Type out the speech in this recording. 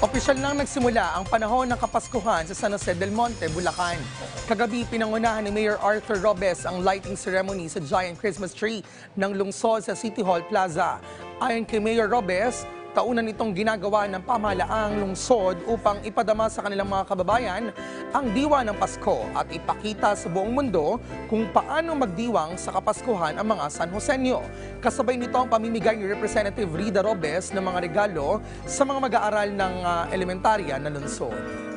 Opisyal nang nagsimula ang panahon ng Kapaskuhan sa San Jose del Monte, Bulacan. Kagabi, pinangunahan ni Mayor Arthur Robes ang lighting ceremony sa giant Christmas tree ng lungsod sa City Hall Plaza. Ayon kay Mayor Robes, taunan itong ginagawa ng pamahalaang lungsod upang ipadama sa kanilang mga kababayan ang diwa ng Pasko at ipakita sa buong mundo kung paano magdiwang sa Kapaskuhan ang mga San Joseño. Kasabay nito ang pamimigay ni Representative Rida Robes ng mga regalo sa mga mag-aaral ng ah, elementarya na lungsod.